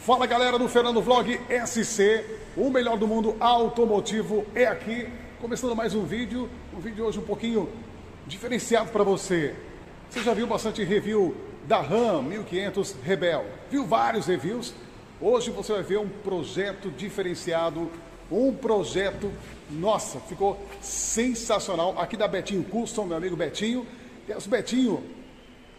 Fala galera do Fernando Vlog SC, o melhor do mundo automotivo é aqui. Começando mais um vídeo, um vídeo hoje um pouquinho diferenciado para você. Você já viu bastante review da Ram 1500 Rebel, viu vários reviews. Hoje você vai ver um projeto diferenciado, um projeto, nossa, ficou sensacional. Aqui da Betinho Custom, meu amigo Betinho. Os Betinho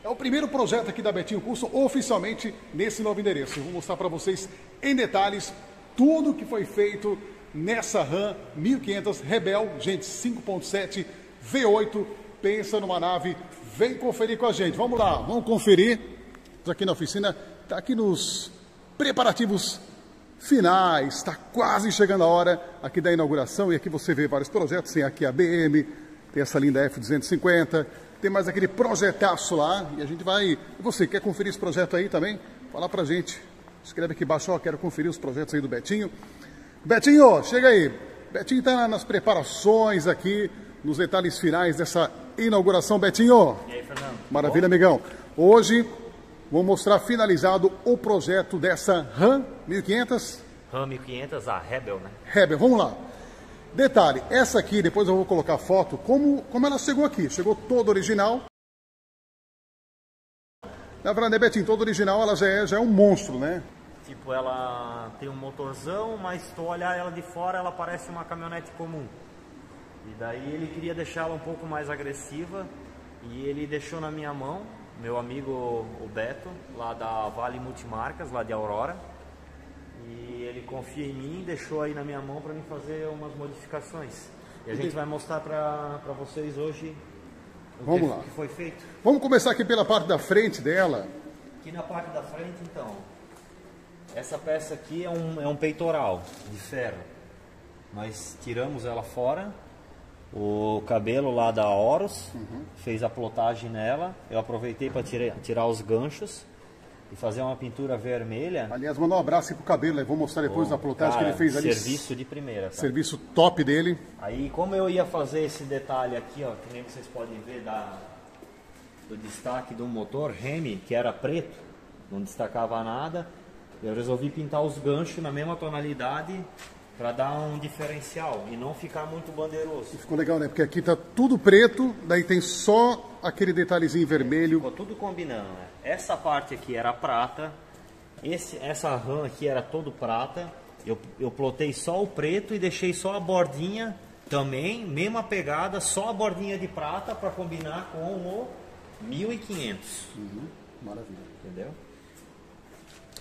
é o primeiro projeto aqui da Betinho Curso oficialmente nesse novo endereço. Eu vou mostrar para vocês em detalhes tudo que foi feito nessa RAM 1500 Rebel, gente 5.7 V8. Pensa numa nave, vem conferir com a gente. Vamos lá, vamos conferir. Estou aqui na oficina, está aqui nos preparativos finais, está quase chegando a hora aqui da inauguração e aqui você vê vários projetos, tem aqui a BM, tem essa linda F250, tem mais aquele projetaço lá e a gente vai. Você quer conferir esse projeto aí também? Fala pra gente. Escreve aqui embaixo, ó, quero conferir os projetos aí do Betinho. Betinho, chega aí. Betinho está nas preparações aqui, nos detalhes finais dessa inauguração. Betinho. E aí, Fernando? Maravilha, amigão. Hoje vou mostrar finalizado o projeto dessa RAM 1500. RAM 1500, a Rebel, né? Rebel, vamos lá. Detalhe, essa aqui, depois eu vou colocar foto, como, como ela chegou aqui. Chegou toda original. Na verdade, Betinho, toda original ela já é, já é um monstro, né? Tipo, ela tem um motorzão, mas tu olhar ela de fora, ela parece uma caminhonete comum. E daí ele queria deixá-la um pouco mais agressiva e ele deixou na minha mão, meu amigo o Beto, lá da Vale Multimarcas, lá de Aurora. E ele confia em mim, deixou aí na minha mão para mim fazer umas modificações. E a gente vai mostrar para vocês hoje o Vamos que, lá. que foi feito. Vamos começar aqui pela parte da frente dela. Aqui na parte da frente, então, essa peça aqui é um, é um peitoral de ferro. Nós tiramos ela fora, o cabelo lá da Horus fez a plotagem nela. Eu aproveitei para tirar, tirar os ganchos e fazer uma pintura vermelha. Aliás, mandar um abraço aí pro cabelo, né? vou mostrar depois da plotagem que ele fez ali. Serviço de primeira. cara. Serviço top dele. Aí, como eu ia fazer esse detalhe aqui, ó, que nem vocês podem ver da, do destaque do motor Remy, que era preto, não destacava nada, eu resolvi pintar os ganchos na mesma tonalidade para dar um diferencial e não ficar muito bandeiroso. Ficou legal, né? Porque aqui tá tudo preto, daí tem só aquele detalhezinho vermelho. Ficou tudo combinando, né? Essa parte aqui era prata, esse, essa RAM aqui era todo prata, eu, eu plotei só o preto e deixei só a bordinha também, mesma pegada, só a bordinha de prata para combinar com o 1500, Maravilha. entendeu?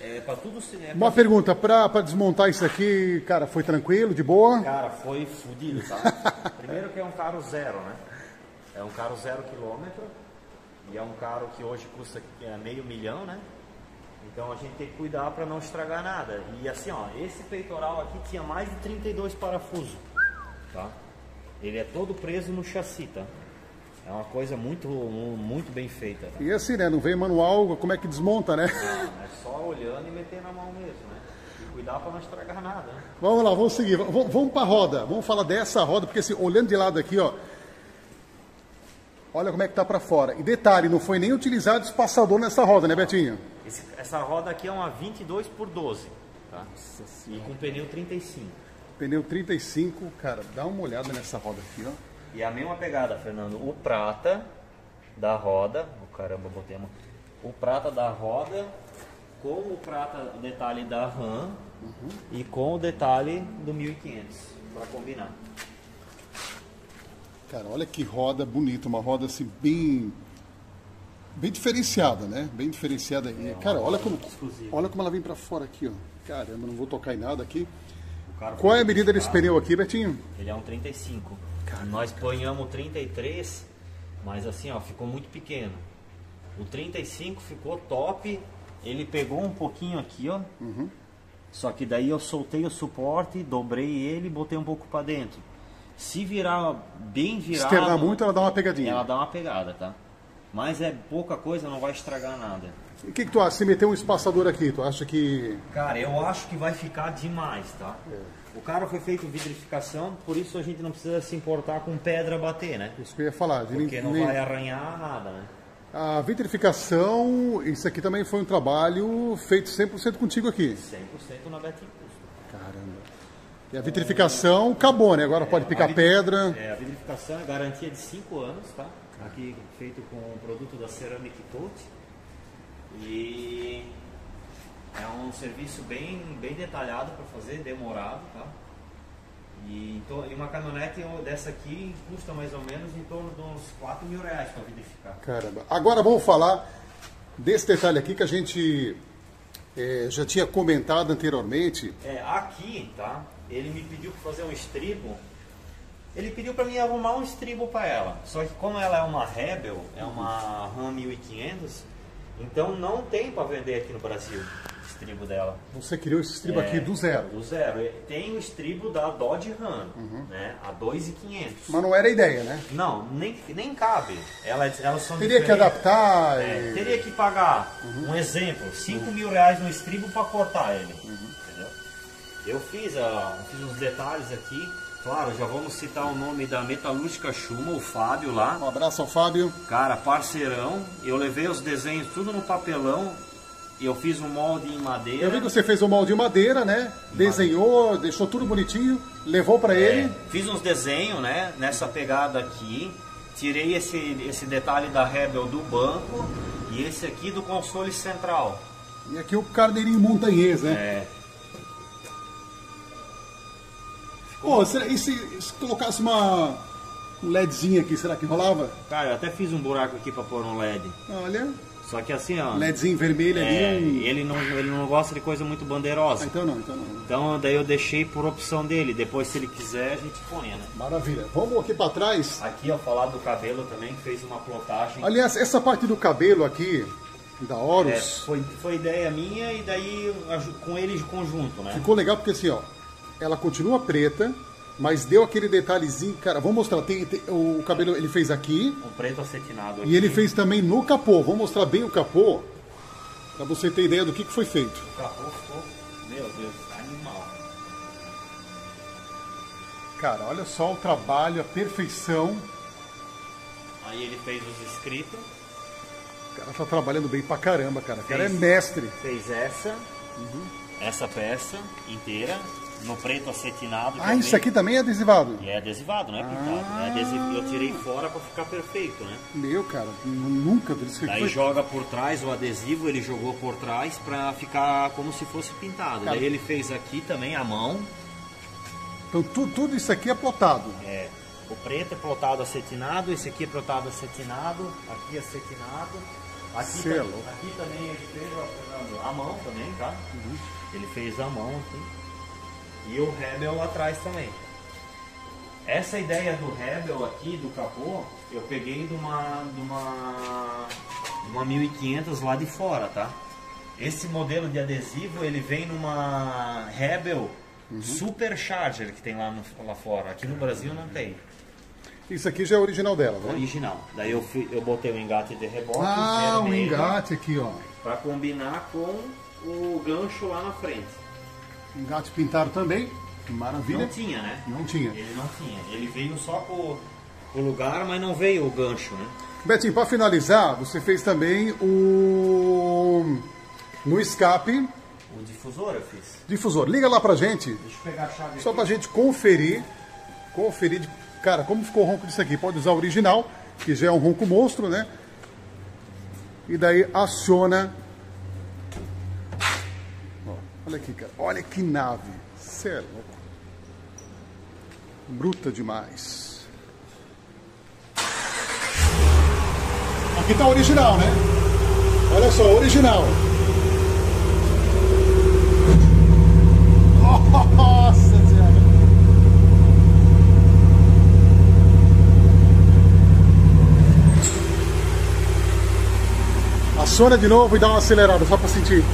É para tudo se- é Uma pra- pergunta, pra, pra desmontar isso aqui, cara, foi tranquilo, de boa? Cara, foi fudido, tá? Primeiro que é um carro zero, né? É um carro zero quilômetro e é um carro que hoje custa é, meio milhão, né? Então a gente tem que cuidar para não estragar nada. E assim, ó, esse peitoral aqui tinha mais de 32 parafusos, tá? Ele é todo preso no chassi, tá? É uma coisa muito, muito bem feita, tá? E assim, né? Não vem manual, como é que desmonta, né? É só olhando e meter na mão mesmo, né? E cuidar para não estragar nada, né? Vamos lá, vamos seguir. Vamos, vamos pra roda. Vamos falar dessa roda, porque assim, olhando de lado aqui, ó. Olha como é que tá pra fora. E detalhe, não foi nem utilizado espaçador nessa roda, né, Betinho? Esse- essa roda aqui é uma 22 por 12, tá? E com pneu 35. Pneu 35, cara, dá uma olhada nessa roda aqui, ó. E a mesma pegada, Fernando. O prata da roda, oh, caramba, botei a mão. O prata da roda com o prata detalhe da RAM e com o detalhe do 1500 para combinar. Cara, olha que roda bonita, uma roda assim bem bem diferenciada, né? Bem diferenciada. E, cara, olha como exclusiva. olha como ela vem pra fora aqui, ó. Caramba, não vou tocar em nada aqui. O Qual é a medida desse pneu aqui, Betinho? Ele é um 35. Nós ponhamos 33, mas assim, ó, ficou muito pequeno. O 35 ficou top. Ele pegou um pouquinho aqui, ó. Só que daí eu soltei o suporte, dobrei ele e botei um pouco para dentro. Se virar bem virado, Externar muito, ela dá uma pegadinha. ela dá uma pegada, tá? Mas é pouca coisa, não vai estragar nada. O que, que tu acha? Se meter um espaçador aqui, tu acha que. Cara, eu acho que vai ficar demais, tá? O carro foi feito vidrificação, por isso a gente não precisa se importar com pedra bater, né? Isso que eu ia falar. de Porque nem- não nem- vai arranhar nada, né? A vitrificação, isso aqui também foi um trabalho feito 100% contigo aqui. 100% na Betim Custo. Caramba. E a vitrificação acabou, né? Agora pode picar pedra. É, a vitrificação é garantia de 5 anos, tá? Aqui feito com o produto da Ceramic Coat. E é um serviço bem, bem detalhado para fazer, demorado, tá? E, então, e uma caminhonete dessa aqui custa mais ou menos em torno de uns 4 mil reais para vitrificar. Caramba. Agora vamos falar desse detalhe aqui que a gente eh, já tinha comentado anteriormente. É, aqui, tá? Ele me pediu para fazer um estribo. Ele pediu para mim arrumar um estribo para ela. Só que como ela é uma Rebel, é uma Ram 1500, então não tem para vender aqui no Brasil estribo dela. Você criou esse estribo É, aqui do zero. Do zero. Tem o estribo da Dodge Ram, Uhum. né? A 2,500. Mas não era a ideia, né? Não, nem, nem cabe. Elas, elas são Teria que adaptar. É, e- teria que pagar, um exemplo, 5 mil reais no estribo para cortar ele. Entendeu? Eu fiz, a, fiz uns detalhes aqui. Claro, já vamos citar o nome da Metalúrgica Chuma, o Fábio lá. Um abraço ao Fábio. Cara, parceirão. Eu levei os desenhos tudo no papelão. E eu fiz um molde em madeira. Eu vi que você fez o molde de madeira, né? Desenhou, deixou tudo bonitinho, levou pra É, ele. fiz uns desenhos, né? Nessa pegada aqui. Tirei esse, esse detalhe da Rebel do banco. E esse aqui do console central. E aqui o carneirinho montanhês, né? É. Pô, será- e se, se colocasse uma um LEDzinho aqui, será que rolava? Cara, eu até fiz um buraco aqui pra pôr um LED. Olha, Só que assim, ó. LEDzinho vermelho é, ali. Ele, não, ele não gosta de coisa muito Ah, bandeirosa. então não, então não. Então daí eu deixei por opção dele. Depois, se ele quiser, a gente põe, né? Maravilha. Vamos aqui pra trás. Aqui, ó, falar do cabelo também, que fez uma plotagem. Aliás, essa parte do cabelo aqui, da É, Horus, foi, foi ideia minha e daí com ele de conjunto, né? ficou legal porque assim, ó, ela continua preta, mas deu aquele detalhezinho, cara, vamos mostrar, tem, tem- o cabelo ele fez aqui Um preto acetinado aqui. e ele fez também no capô. Vamos mostrar bem o capô, pra você ter ideia do que, que foi feito. O capô ficou, meu Deus, animal. Cara, olha só o trabalho, a perfeição. Aí ele fez os escritos, O cara tá trabalhando bem pra caramba, cara. O cara é Fez. mestre. fez essa, essa peça inteira, no preto acetinado. Ah, também. isso aqui também é adesivado. E é adesivado, não é pintado. É adesivo. Eu tirei fora pra ficar perfeito, né? Meu, cara, nunca isso aqui. Daí Foi... joga por trás o adesivo, ele jogou por trás pra ficar como se fosse pintado. Cara. Daí ele fez aqui também a mão. Então tu- tudo isso aqui é plotado. É, o preto é plotado acetinado, esse aqui é plotado acetinado, aqui acetinado. Aqui, é louco. aqui também ele fez a mão também, tá? Ele fez a mão aqui. E o Rebel atrás também. Essa ideia do Rebel aqui, do capô, eu peguei de uma, de uma, de uma 1500 lá de fora, tá? Esse modelo de adesivo, ele vem numa Rebel Supercharger que tem lá, no- lá fora. Aqui no Brasil não tem. Isso aqui já é original dela, né? Original. Daí eu, fi- eu botei o engate de reboque Ah, o vermelho engate aqui, ó. pra combinar com o gancho lá na frente. Engate pintado também. Maravilha. Não tinha, né? Não tinha. Ele não tinha. Ele veio só com o lugar, mas não veio o gancho, né? Betinho, para finalizar, você fez também o. No escape, O difusor eu fiz. difusor. Liga lá pra gente, Deixa eu pegar a chave só aqui. pra gente conferir. Conferir, de... cara, como ficou o ronco disso aqui. Pode usar o original, que já é um ronco monstro, né? E daí aciona. Olha aqui, cara. Olha que nave. Cê é louco. Bruta demais. Aqui tá original, né? Olha só, original. Nossa senhora. Aciona de novo e dá uma acelerada só pra sentir.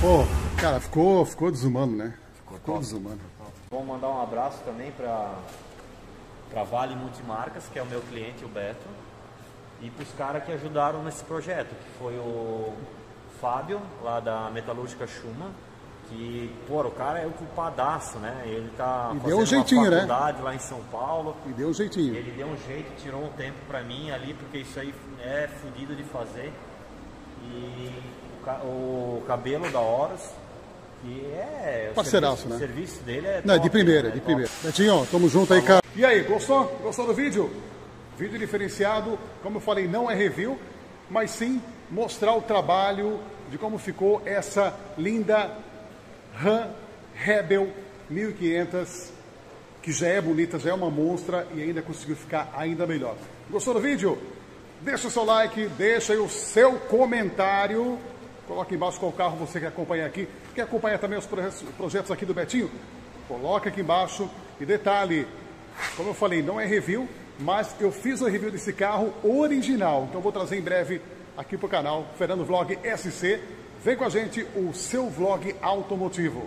Pô, cara, ficou, ficou desumano, né? Ficou, desumano. Vou mandar um abraço também para para Vale Multimarcas, que é o meu cliente, o Beto. e para os caras que ajudaram nesse projeto, que foi o Fábio, lá da Metalúrgica Schumann, que, pô, o cara é o culpadaço, né? Ele tá E fazendo deu um jeitinho, uma né? faculdade lá em São Paulo. E deu um jeitinho. Ele deu um jeito, tirou um tempo pra mim ali, porque isso aí é fodido de fazer. E o, o cabelo da Horus, que é. Parceiraço, serviço, né? O serviço dele é. Não, é de top, primeira, né? de Top. primeira. Betinho, tamo junto aí, cara. E aí, gostou? Gostou do vídeo? Vídeo diferenciado, como eu falei, não é review, mas sim mostrar o trabalho de como ficou essa linda RAM Rebel 1500, que já é bonita, já é uma monstra e ainda conseguiu ficar ainda melhor. Gostou do vídeo? Deixa o seu like, deixa aí o seu comentário. Coloque embaixo qual carro você quer acompanhar aqui. Quer acompanhar também os projetos, aqui do Betinho? Coloca aqui embaixo. E detalhe, como eu falei, não é review, mas eu fiz o review desse carro original. Então vou trazer em breve aqui pro canal Fernando Vlog SC. Vem com a gente o seu vlog automotivo.